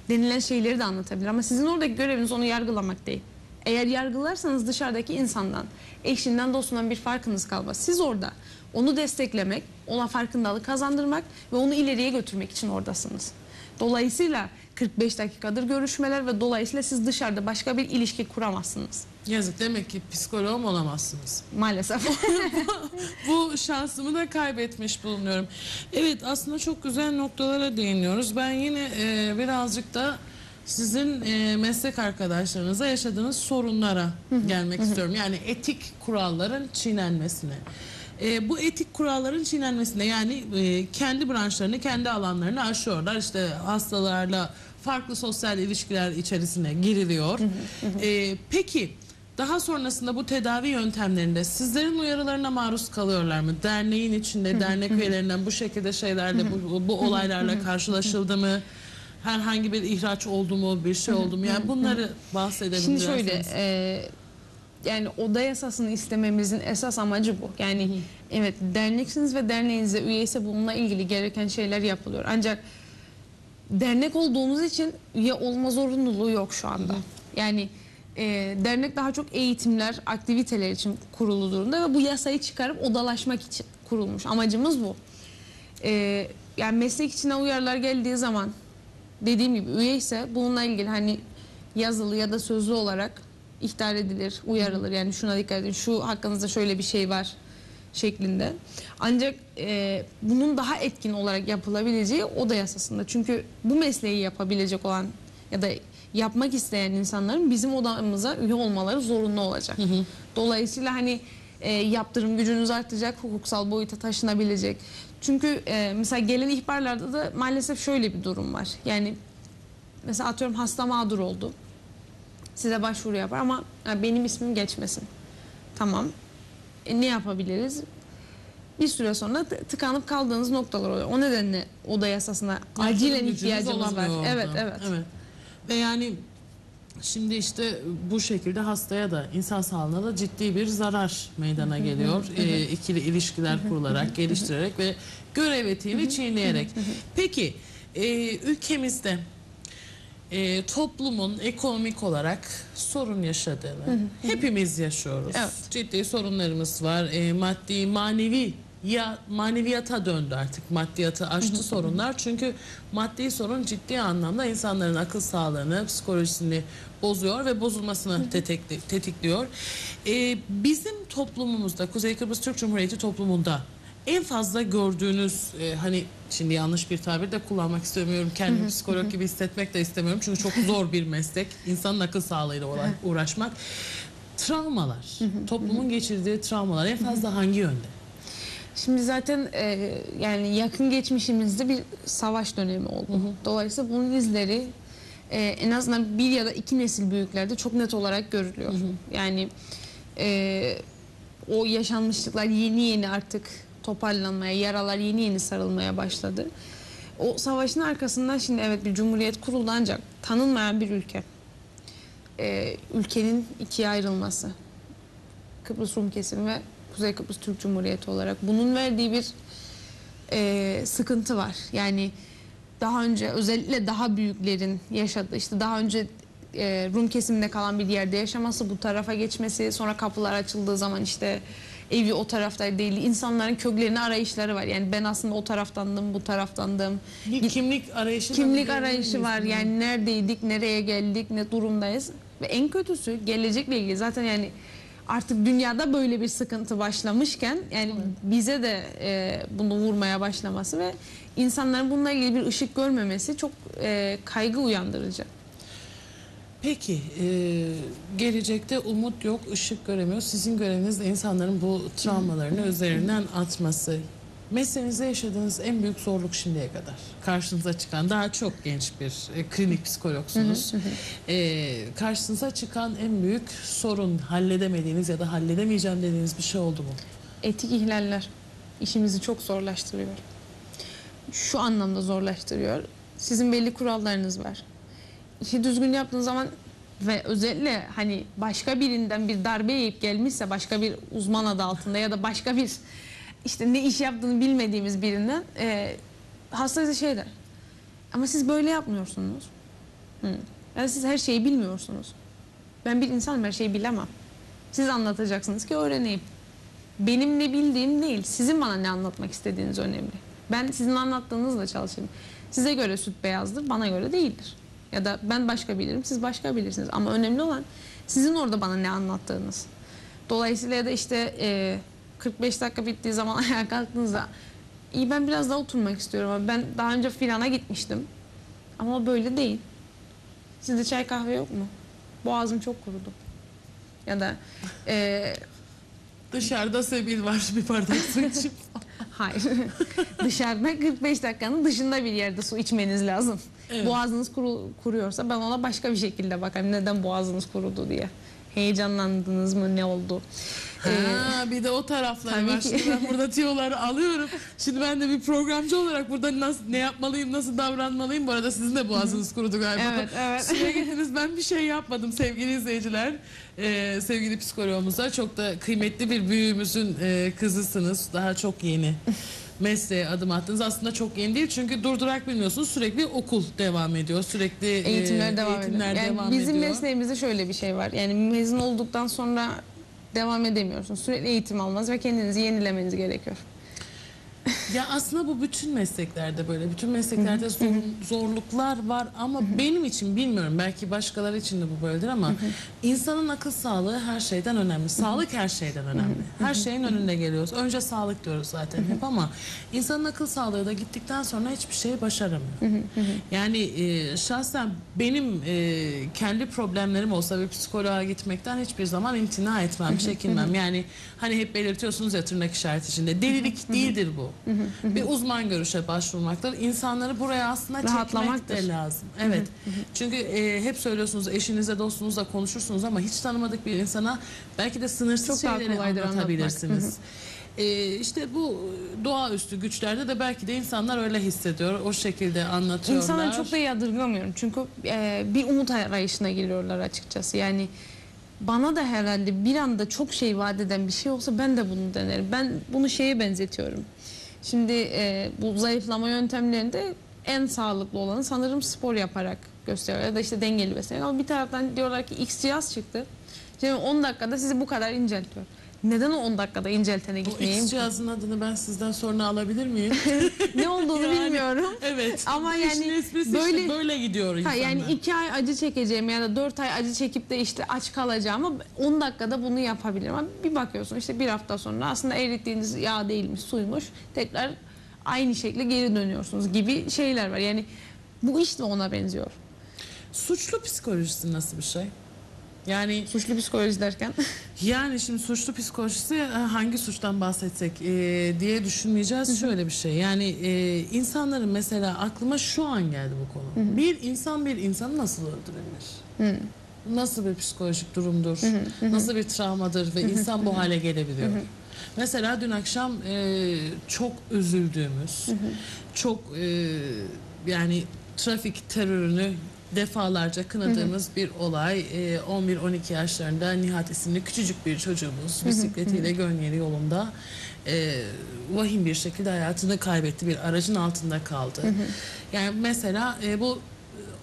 denilen şeyleri de anlatabilir ama sizin oradaki göreviniz onu yargılamak değil. Eğer yargılarsanız dışarıdaki insandan, eşinden, dostundan bir farkınız kalmaz. Siz orada onu desteklemek, ona farkındalık kazandırmak ve onu ileriye götürmek için oradasınız. Dolayısıyla 45 dakikadır görüşmeler ve dolayısıyla siz dışarıda başka bir ilişki kuramazsınız. Yazık demek ki psikoloğum olamazsınız. Maalesef. bu şansımı da kaybetmiş bulunuyorum. Evet aslında çok güzel noktalara değiniyoruz. Ben yine e, birazcık da sizin e, meslek arkadaşlarınıza yaşadığınız sorunlara gelmek istiyorum. Yani etik kuralların çiğnenmesine. E, bu etik kuralların çiğnenmesine yani e, kendi branşlarını, kendi alanlarını aşıyorlar. İşte hastalarla farklı sosyal ilişkiler içerisine giriliyor. E, peki daha sonrasında bu tedavi yöntemlerinde sizlerin uyarılarına maruz kalıyorlar mı? Derneğin içinde dernek üyelerinden bu şekilde şeylerle bu, bu olaylarla karşılaşıldı mı? Herhangi bir ihraç oldu mu, bir şey oldu mu? Yani bunları bahsedelim Şimdi şöyle e, yani oda yasasını istememizin esas amacı bu. Yani evet derneksiniz ve derneğinize üyeyse bununla ilgili gereken şeyler yapılıyor. Ancak dernek olduğumuz için üye olma zorunluluğu yok şu anda. Yani e, dernek daha çok eğitimler, aktiviteler için kurulu durumda ve bu yasayı çıkarıp odalaşmak için kurulmuş. Amacımız bu. E, yani meslek içine uyarılar geldiği zaman dediğim gibi üye ise bununla ilgili hani yazılı ya da sözlü olarak ihtar edilir, uyarılır. Yani şuna dikkat edin, şu hakkınızda şöyle bir şey var şeklinde. Ancak e, bunun daha etkin olarak yapılabileceği oda yasasında. Çünkü bu mesleği yapabilecek olan ya da yapmak isteyen insanların bizim odamıza üye olmaları zorunlu olacak. Dolayısıyla hani e, yaptırım gücünüz artacak, hukuksal boyuta taşınabilecek. Çünkü e, mesela gelen ihbarlarda da maalesef şöyle bir durum var. Yani mesela atıyorum hasta mağdur oldu. Size başvuru yapar ama "Ya benim ismim geçmesin. Tamam. E, ne yapabiliriz? Bir süre sonra t- tıkanıp kaldığınız noktalar oluyor. O nedenle oda yasasına acilen ihtiyacımız var. Evet, evet. evet. Ve yani şimdi işte bu şekilde hastaya da insan sağlığına da ciddi bir zarar meydana geliyor. Ee, ikili ilişkiler kurularak, geliştirerek ve görev etiğini çiğneyerek. Peki e, ülkemizde e, toplumun ekonomik olarak sorun yaşadığını hepimiz yaşıyoruz. Evet. Ciddi sorunlarımız var. E, maddi, manevi ya maneviyata döndü artık. Maddiyatı aştı sorunlar. Çünkü maddi sorun ciddi anlamda insanların akıl sağlığını, psikolojisini bozuyor ve bozulmasını tetikli- tetikliyor. E, bizim toplumumuzda, Kuzey Kıbrıs Türk Cumhuriyeti toplumunda en fazla gördüğünüz e, hani şimdi yanlış bir tabir de kullanmak istemiyorum. Kendimi psikolog gibi hissetmek de istemiyorum. Çünkü çok zor bir meslek. İnsanın akıl sağlığıyla uğra- uğraşmak. Travmalar. Toplumun geçirdiği travmalar en fazla hangi yönde? Şimdi zaten e, yani yakın geçmişimizde bir savaş dönemi oldu. Dolayısıyla bunun izleri e, en azından bir ya da iki nesil büyüklerde çok net olarak görülüyor. Yani e, o yaşanmışlıklar yeni yeni artık toparlanmaya, yaralar yeni yeni sarılmaya başladı. O savaşın arkasından şimdi evet bir cumhuriyet kuruldu ancak tanınmayan bir ülke. E, ülkenin ikiye ayrılması. Kıbrıs Rum kesimi ve Kuzey Kıbrıs Türk Cumhuriyeti olarak bunun verdiği bir e, sıkıntı var. Yani daha önce özellikle daha büyüklerin yaşadığı işte daha önce e, Rum kesiminde kalan bir yerde yaşaması bu tarafa geçmesi sonra kapılar açıldığı zaman işte evi o tarafta değil insanların köklerini arayışları var. Yani ben aslında o taraftandım bu taraftandım. Bir kimlik arayışı Kimlik arayışı var. Yani neredeydik, nereye geldik, ne durumdayız. Ve en kötüsü gelecekle ilgili zaten yani artık dünyada böyle bir sıkıntı başlamışken yani bize de e, bunu vurmaya başlaması ve insanların bununla ilgili bir ışık görmemesi çok e, kaygı uyandırıcı. Peki e, gelecekte umut yok, ışık göremiyor. Sizin göreviniz de insanların bu travmalarını üzerinden atması. Mesleğinizde yaşadığınız en büyük zorluk şimdiye kadar. Karşınıza çıkan daha çok genç bir e, klinik psikologsunuz. E, karşınıza çıkan en büyük sorun halledemediğiniz ya da halledemeyeceğim dediğiniz bir şey oldu mu? Etik ihlaller işimizi çok zorlaştırıyor. Şu anlamda zorlaştırıyor. Sizin belli kurallarınız var. İşi düzgün yaptığınız zaman ve özellikle hani başka birinden bir darbe yiyip gelmişse başka bir uzman adı altında ya da başka bir işte ne iş yaptığını bilmediğimiz birinden e, hasta size şey der. Ama siz böyle yapmıyorsunuz. Hı. Yani siz her şeyi bilmiyorsunuz. Ben bir insanım her şeyi bilemem. Siz anlatacaksınız ki öğreneyim. Benim ne bildiğim değil. Sizin bana ne anlatmak istediğiniz önemli. Ben sizin anlattığınızla çalışırım. Size göre süt beyazdır, bana göre değildir. Ya da ben başka bilirim, siz başka bilirsiniz. Ama önemli olan sizin orada bana ne anlattığınız. Dolayısıyla da işte e, 45 dakika bittiği zaman ayağa kalktığınızda iyi ben biraz daha oturmak istiyorum ama ben daha önce filana gitmiştim. Ama böyle değil. Sizde çay kahve yok mu? Boğazım çok kurudu. Ya da e, Dışarıda sebil var bir bardak su için. Hayır. Dışarıda 45 dakikanın dışında bir yerde su içmeniz lazım. Evet. Boğazınız kuru, kuruyorsa ben ona başka bir şekilde bakarım. Neden boğazınız kurudu diye. Heyecanlandınız mı? Ne oldu? Ee, Ha, bir de o tarafları var. Şimdi ben burada tiyoları alıyorum. Şimdi ben de bir programcı olarak burada nasıl ne yapmalıyım, nasıl davranmalıyım. Bu arada sizin de boğazınız kurudu galiba. Evet, evet. Süre geldiniz. Ben bir şey yapmadım sevgili izleyiciler. Ee, sevgili psikologumuza çok da kıymetli bir büyüğümüzün e, kızısınız. Daha çok yeni mesleğe adım attınız. Aslında çok yeni değil çünkü durdurak bilmiyorsunuz. Sürekli okul devam ediyor. Sürekli e, eğitimler devam ediyor. eğitimler Yani devam bizim ediyor. mesleğimizde şöyle bir şey var. Yani mezun olduktan sonra devam edemiyorsunuz. Sürekli eğitim almanız ve kendinizi yenilemeniz gerekiyor. Ya aslında bu bütün mesleklerde böyle. Bütün mesleklerde zor- zorluklar var ama benim için bilmiyorum. Belki başkaları için de bu böyledir ama insanın akıl sağlığı her şeyden önemli. Sağlık her şeyden önemli. Her şeyin önünde geliyoruz. Önce sağlık diyoruz zaten hep ama insanın akıl sağlığı da gittikten sonra hiçbir şeyi başaramıyor. Yani e, şahsen benim e, kendi problemlerim olsa bir psikoloğa gitmekten hiçbir zaman imtina etmem, çekinmem. Yani hani hep belirtiyorsunuz ya tırnak işareti içinde. Delilik değildir bu. Bir uzman görüşe başvurmaktır. İnsanları buraya aslında çekmek de lazım. Evet. Çünkü e, hep söylüyorsunuz eşinizle dostunuzla konuşursunuz ama hiç tanımadık bir insana belki de sınırsız Çok daha şeyleri kolaydır anlatabilirsiniz. E, işte bu doğaüstü güçlerde de belki de insanlar öyle hissediyor. O şekilde anlatıyorlar. İnsanları çok da yadırgamıyorum. Çünkü e, bir umut arayışına giriyorlar açıkçası. Yani bana da herhalde bir anda çok şey vaat eden bir şey olsa ben de bunu denerim. Ben bunu şeye benzetiyorum. Şimdi e, bu zayıflama yöntemlerinde en sağlıklı olanı sanırım spor yaparak gösteriyor ya da işte dengeli beslemek. Ama bir taraftan diyorlar ki X cihaz çıktı. Şimdi 10 dakikada sizi bu kadar inceltiyor. Neden o 10 dakikada inceltene Bu gitmeyeyim? X ki? cihazın adını ben sizden sonra alabilir miyim? ne olduğunu Yani, bilmiyorum. Evet. Ama işin yani böyle- işte böyle gidiyor Ha, insanlar. yani iki ay acı çekeceğim ya da dört ay acı çekip de işte aç kalacağımı 10 dakikada bunu yapabilirim. Ama bir bakıyorsun işte bir hafta sonra aslında erittiğiniz yağ değilmiş suymuş tekrar aynı şekilde geri dönüyorsunuz gibi şeyler var. Yani bu iş de ona benziyor. Suçlu psikolojisi nasıl bir şey? Yani Suçlu psikoloji derken. yani şimdi suçlu psikolojisi e, hangi suçtan bahsetsek e, diye düşünmeyeceğiz. Şöyle bir şey. Yani e, insanların mesela aklıma şu an geldi bu konu. Bir insan bir insanı nasıl öldürebilir? Nasıl bir psikolojik durumdur? Nasıl bir travmadır ve insan bu hale gelebiliyor? Mesela dün akşam e, çok üzüldüğümüz, çok e, yani trafik terörünü defalarca kınadığımız bir olay. E, 11-12 yaşlarında Nihat isimli küçücük bir çocuğumuz bisikletiyle Gönyeli yolunda e, vahim bir şekilde hayatını kaybetti. Bir aracın altında kaldı. Yani mesela e, bu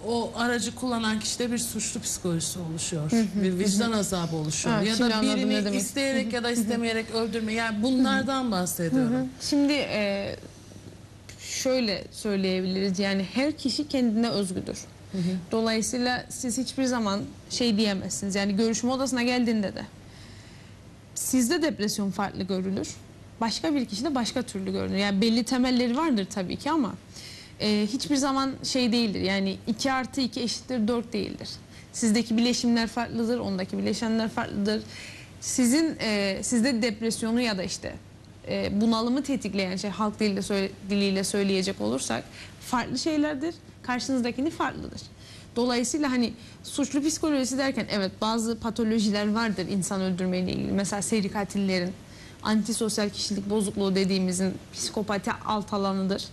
o aracı kullanan kişide bir suçlu psikolojisi oluşuyor. bir vicdan azabı oluşuyor. Ha, ya da birini isteyerek ya da istemeyerek öldürme. Yani bunlardan bahsediyorum. Şimdi e, şöyle söyleyebiliriz yani her kişi kendine özgüdür. Dolayısıyla siz hiçbir zaman şey diyemezsiniz. Yani görüşme odasına geldiğinde de sizde depresyon farklı görülür. Başka bir kişide başka türlü görünür. Yani belli temelleri vardır tabii ki ama e, hiçbir zaman şey değildir. Yani 2 artı 2 eşittir 4 değildir. Sizdeki bileşimler farklıdır, ondaki bileşenler farklıdır. Sizin e, sizde depresyonu ya da işte e, bunalımı tetikleyen şey halk diliyle, söyle- diliyle söyleyecek olursak farklı şeylerdir. Karşınızdakini farklıdır. Dolayısıyla hani suçlu psikolojisi derken evet bazı patolojiler vardır insan öldürmeyle ilgili. Mesela seri katillerin antisosyal kişilik bozukluğu dediğimizin psikopati alt alanıdır.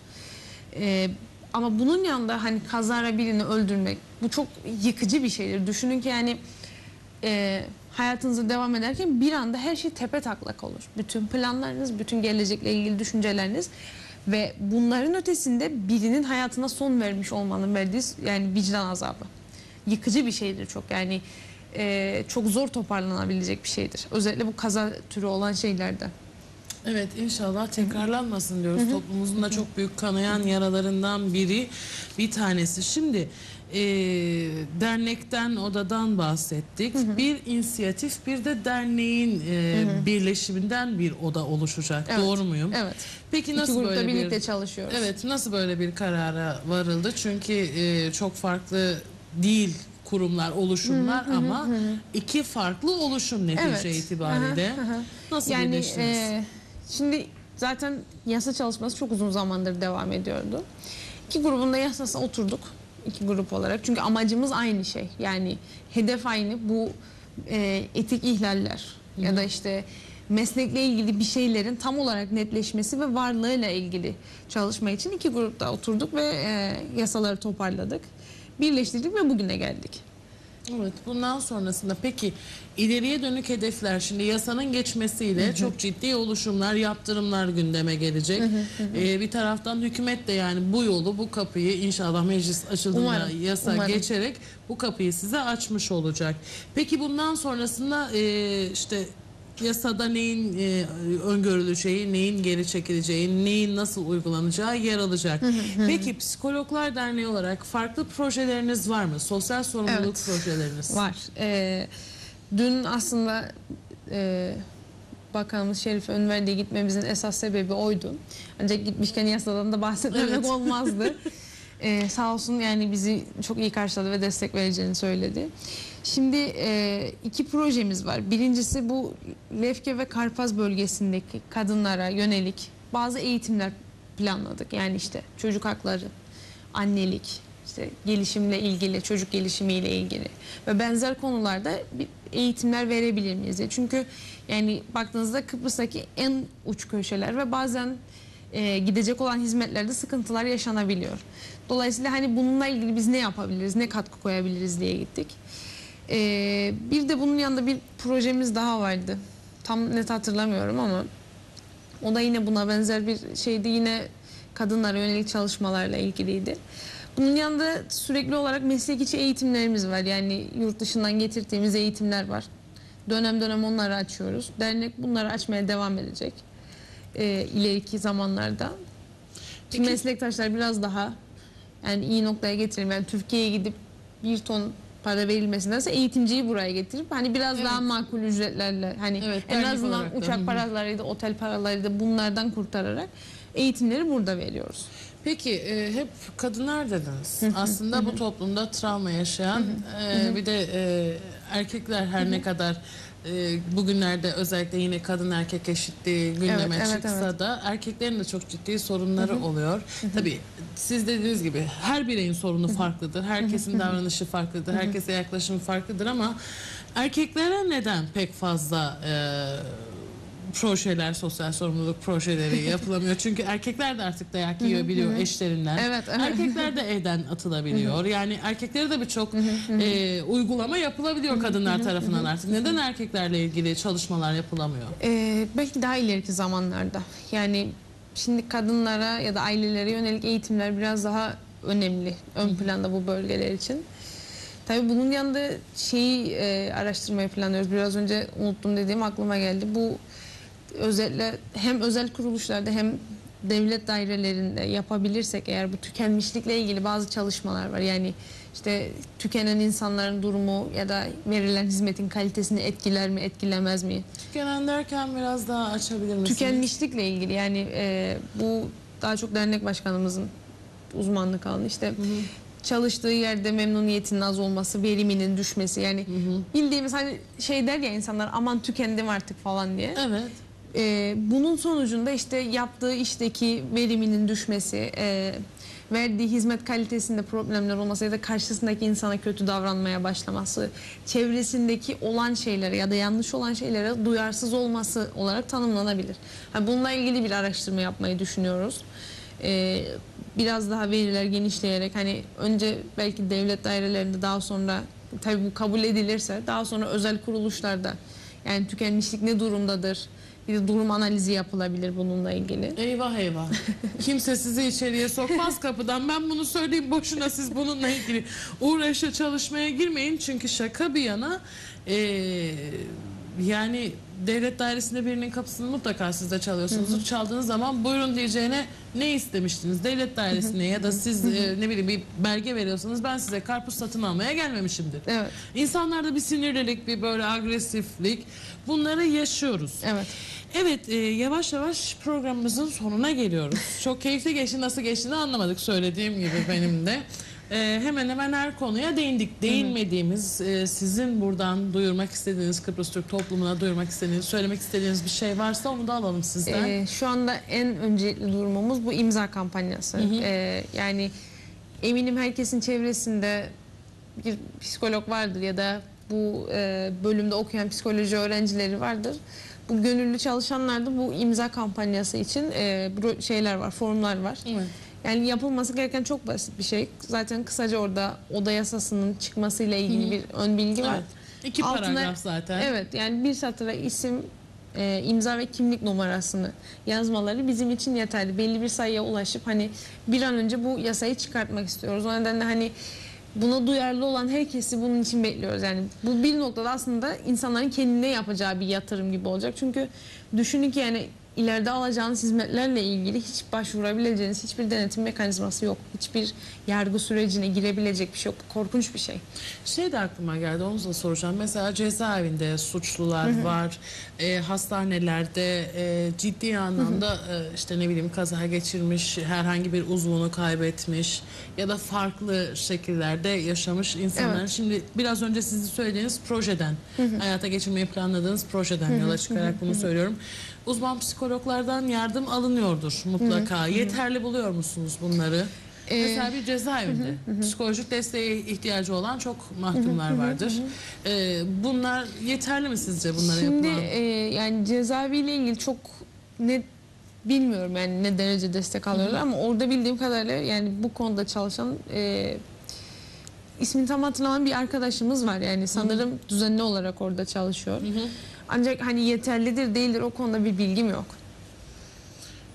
Ee, ama bunun yanında hani kazara birini öldürmek bu çok yıkıcı bir şeydir. Düşünün ki yani e, hayatınıza devam ederken bir anda her şey tepe taklak olur. Bütün planlarınız, bütün gelecekle ilgili düşünceleriniz ve bunların ötesinde birinin hayatına son vermiş olmanın verdiği yani vicdan azabı. Yıkıcı bir şeydir çok yani e, çok zor toparlanabilecek bir şeydir. Özellikle bu kaza türü olan şeylerde. Evet inşallah tekrarlanmasın diyoruz. Toplumumuzun da çok büyük kanayan yaralarından biri bir tanesi. Şimdi e, dernekten, odadan bahsettik. Bir inisiyatif bir de derneğin e, birleşiminden bir oda oluşacak. Evet. Doğru muyum? Evet. Peki İki nasıl grupta böyle birlikte bir çalışıyoruz. Evet, nasıl böyle bir karara varıldı? Çünkü e, çok farklı değil kurumlar, oluşumlar ama iki farklı oluşum netice Evet. itibariyle. Aha, aha. Nasıl Yani birleştiniz? e, şimdi zaten yasa çalışması çok uzun zamandır devam ediyordu. İki grubun da yasasına oturduk. İki grup olarak. Çünkü amacımız aynı şey. Yani hedef aynı. Bu e, etik ihlaller ya da işte meslekle ilgili bir şeylerin tam olarak netleşmesi ve varlığıyla ilgili çalışma için iki grupta oturduk ve e, yasaları toparladık. Birleştirdik ve bugüne geldik. Evet, bundan sonrasında peki ileriye dönük hedefler şimdi yasanın geçmesiyle çok ciddi oluşumlar, yaptırımlar gündeme gelecek. Ee, bir taraftan hükümet de yani bu yolu, bu kapıyı inşallah meclis açıldığında Umarım, yasa umarım. geçerek bu kapıyı size açmış olacak. Peki bundan sonrasında e, işte Yasada neyin e, öngörüleceği, neyin geri çekileceği, neyin nasıl uygulanacağı yer alacak. Peki Psikologlar Derneği olarak farklı projeleriniz var mı? Sosyal sorumluluk Evet. projeleriniz. Var. Ee, dün aslında e, Bakanımız Şerif Önverdi'ye gitmemizin esas sebebi oydu. Ancak gitmişken yasadan da bahsetmemek Evet. olmazdı. Ee, sağ olsun yani bizi çok iyi karşıladı ve destek vereceğini söyledi. Şimdi e, iki projemiz var. Birincisi bu Lefke ve Karpaz bölgesindeki kadınlara yönelik bazı eğitimler planladık. Yani işte çocuk hakları, annelik, işte gelişimle ilgili, çocuk gelişimiyle ilgili ve benzer konularda bir eğitimler verebilir miyiz diye. Çünkü yani baktığınızda Kıbrıs'taki en uç köşeler ve bazen e, gidecek olan hizmetlerde sıkıntılar yaşanabiliyor. Dolayısıyla hani bununla ilgili biz ne yapabiliriz, ne katkı koyabiliriz diye gittik. E, bir de bunun yanında bir projemiz daha vardı. Tam net hatırlamıyorum ama o da yine buna benzer bir şeydi. Yine kadınlara yönelik çalışmalarla ilgiliydi. Bunun yanında sürekli olarak meslek içi eğitimlerimiz var. Yani yurt dışından getirdiğimiz eğitimler var. Dönem dönem onları açıyoruz. Dernek bunları açmaya devam edecek. Ee, ileriki zamanlarda. Peki- Meslektaşlar biraz daha yani iyi noktaya getirelim. Yani Türkiye'ye gidip bir ton para verilmesindense eğitimciyi buraya getirip hani biraz Evet. daha makul ücretlerle hani Evet, en azından da. Uçak hı. paralarıydı, otel paralarıydı bunlardan kurtararak eğitimleri burada veriyoruz. Peki e, hep kadınlar dediniz. Aslında bu toplumda travma yaşayan e, bir de e, erkekler her ne kadar e, bugünlerde özellikle yine kadın erkek eşitliği gündeme Evet, evet, çıksa evet. da erkeklerin de çok ciddi sorunları oluyor. Tabii siz dediğiniz gibi her bireyin sorunu farklıdır. Herkesin davranışı farklıdır. Herkese yaklaşımı farklıdır ama erkeklere neden pek fazla e, projeler, sosyal sorumluluk projeleri yapılamıyor. Çünkü erkekler de artık dayak yiyor biliyor eşlerinden. Evet, evet. Erkekler de evden atılabiliyor. Yani erkeklere de birçok e, uygulama yapılabiliyor kadınlar tarafından artık. Neden erkeklerle ilgili çalışmalar yapılamıyor? Ee, belki daha ileriki zamanlarda. Yani şimdi kadınlara ya da ailelere yönelik eğitimler biraz daha önemli ön planda bu bölgeler için. Tabii bunun yanında şeyi e, araştırmayı planlıyoruz. Biraz önce unuttum dediğim aklıma geldi. Bu özellikle hem özel kuruluşlarda hem devlet dairelerinde yapabilirsek eğer bu tükenmişlikle ilgili bazı çalışmalar var. Yani işte tükenen insanların durumu ya da verilen hizmetin kalitesini etkiler mi, etkilemez mi? Tükenen derken biraz daha açabilir misiniz? Tükenmişlikle ilgili yani e, bu daha çok dernek başkanımızın uzmanlık alanı işte çalıştığı yerde memnuniyetinin az olması, veriminin düşmesi yani bildiğimiz hani şey der ya insanlar aman tükendim artık falan diye. Evet. E, bunun sonucunda işte yaptığı işteki veriminin düşmesi, e, verdiği hizmet kalitesinde problemler olması ya da karşısındaki insana kötü davranmaya başlaması, çevresindeki olan şeylere ya da yanlış olan şeylere duyarsız olması olarak tanımlanabilir. Ha, bununla ilgili bir araştırma yapmayı düşünüyoruz. E, biraz daha veriler genişleyerek hani önce belki devlet dairelerinde daha sonra tabii bu kabul edilirse daha sonra özel kuruluşlarda yani tükenmişlik ne durumdadır? Bir durum analizi yapılabilir bununla ilgili. Eyvah eyvah. Kimse sizi içeriye sokmaz kapıdan. Ben bunu söyleyeyim boşuna siz bununla ilgili uğraşa çalışmaya girmeyin. Çünkü şaka bir yana eee, yani devlet dairesinde birinin kapısını mutlaka siz de çalıyorsunuz. Çaldığınız zaman buyurun diyeceğine ne istemiştiniz? Devlet dairesine ya da siz e, ne bileyim bir belge veriyorsanız ben size karpuz satın almaya gelmemişimdir. Evet. İnsanlarda bir sinirlilik, bir böyle agresiflik bunları yaşıyoruz. Evet. Evet e, yavaş yavaş programımızın sonuna geliyoruz. Çok keyifli geçti nasıl geçtiğini anlamadık söylediğim gibi benim de. E, hemen hemen her konuya değindik. Değinmediğimiz e, sizin buradan duyurmak istediğiniz Kıbrıs Türk toplumuna duyurmak istediğiniz, söylemek istediğiniz bir şey varsa onu da alalım sizden. Ee, şu anda en öncelikli durumumuz bu imza kampanyası. Ee, yani eminim herkesin çevresinde bir psikolog vardır ya da bu e, bölümde okuyan psikoloji öğrencileri vardır. Bu gönüllü çalışanlar da bu imza kampanyası için e, şeyler var, formlar var. Evet. Yani yapılması gereken çok basit bir şey. Zaten kısaca orada oda yasasının çıkmasıyla ilgili bir ön bilgi var. Evet. İki paragraf zaten. Evet yani bir satıra isim, e, imza ve kimlik numarasını yazmaları bizim için yeterli. Belli bir sayıya ulaşıp hani bir an önce bu yasayı çıkartmak istiyoruz. O nedenle hani buna duyarlı olan herkesi bunun için bekliyoruz. Yani bu bir noktada aslında insanların kendine yapacağı bir yatırım gibi olacak. Çünkü düşünün ki yani ileride alacağınız hizmetlerle ilgili hiç başvurabileceğiniz hiçbir denetim mekanizması yok. Hiçbir yargı sürecine girebilecek bir şey yok. Korkunç bir şey. Şey de aklıma geldi onu da soracağım. Mesela cezaevinde suçlular var. E, hastanelerde e, ciddi anlamda e, işte ne bileyim kaza geçirmiş, herhangi bir uzvunu kaybetmiş ya da farklı şekillerde yaşamış insanlar. Evet. Şimdi biraz önce sizin söylediğiniz projeden, hayata geçirmeyi planladığınız projeden yola çıkarak bunu söylüyorum. Uzman psikologlardan yardım alınıyordur mutlaka. Yeterli buluyor musunuz bunları? Ee, Mesela bir cezaevinde psikolojik desteğe ihtiyacı olan çok mahkumlar vardır. Ee, bunlar yeterli mi sizce bunlara Şimdi yapılan? e, yani cezaeviyle ilgili çok net bilmiyorum yani ne derece destek alıyorlar ama orada bildiğim kadarıyla yani bu konuda çalışan e, ismini tam hatırlamam bir arkadaşımız var yani sanırım düzenli olarak orada çalışıyor. Ancak hani yeterlidir değildir o konuda bir bilgim yok.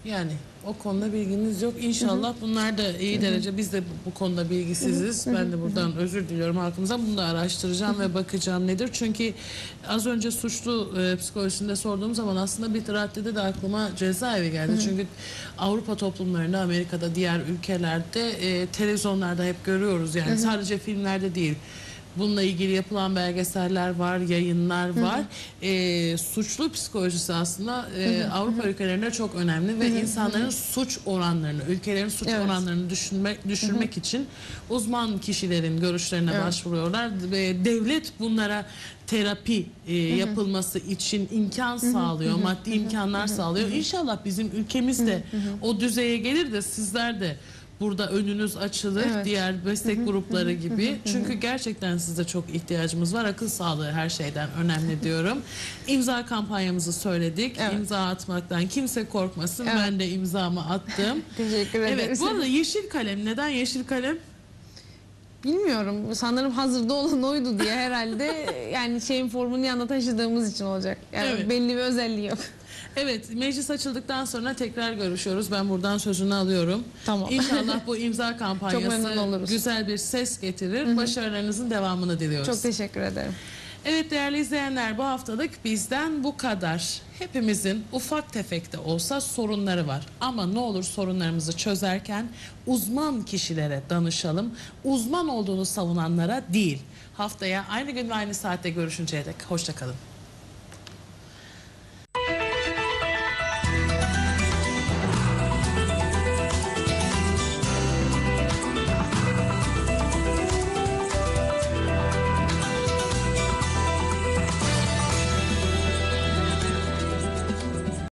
Yani o konuda bilginiz yok. İnşallah bunlar da iyi derece biz de bu- konuda bilgisiziz. Ben de buradan özür diliyorum halkımıza. Bunu da araştıracağım ve bakacağım nedir. Çünkü az önce suçlu e, psikolojisinde sorduğum zaman aslında bir raddede de aklıma cezaevi geldi. Çünkü Avrupa toplumlarında, Amerika'da, diğer ülkelerde e, televizyonlarda hep görüyoruz. Yani sadece filmlerde değil. Bununla ilgili yapılan belgeseller var, yayınlar var. Ee, suçlu psikolojisi aslında e, Avrupa ülkelerinde çok önemli ve insanların suç oranlarını, ülkelerin suç Evet. oranlarını düşünmek düşürmek için uzman kişilerin görüşlerine Evet. başvuruyorlar ve devlet bunlara terapi e, yapılması için imkan sağlıyor, maddi imkanlar sağlıyor. İnşallah bizim ülkemiz de o düzeye gelir de sizler de burada önünüz açılır Evet. diğer meslek grupları gibi. Çünkü gerçekten size çok ihtiyacımız var. Akıl sağlığı her şeyden önemli diyorum. İmza kampanyamızı söyledik. Evet. İmza atmaktan kimse korkmasın. Evet. Ben de imzamı attım. Teşekkür ederiz. evet bu arada yeşil kalem. Neden yeşil kalem? Bilmiyorum. Sanırım hazırda olan oydu diye herhalde yani şeyin formunu yanına taşıdığımız için olacak. Yani Evet. belli bir özelliği yok. Evet meclis açıldıktan sonra tekrar görüşüyoruz. Ben buradan sözünü alıyorum. Tamam. İnşallah bu imza kampanyası güzel bir ses getirir. Başarılarınızın devamını diliyoruz. Çok teşekkür ederim. Evet değerli izleyenler bu haftalık bizden bu kadar. Hepimizin ufak tefek de olsa sorunları var. Ama ne olur sorunlarımızı çözerken uzman kişilere danışalım. Uzman olduğunu savunanlara değil. Haftaya aynı gün ve aynı saatte görüşünceye dek hoşçakalın.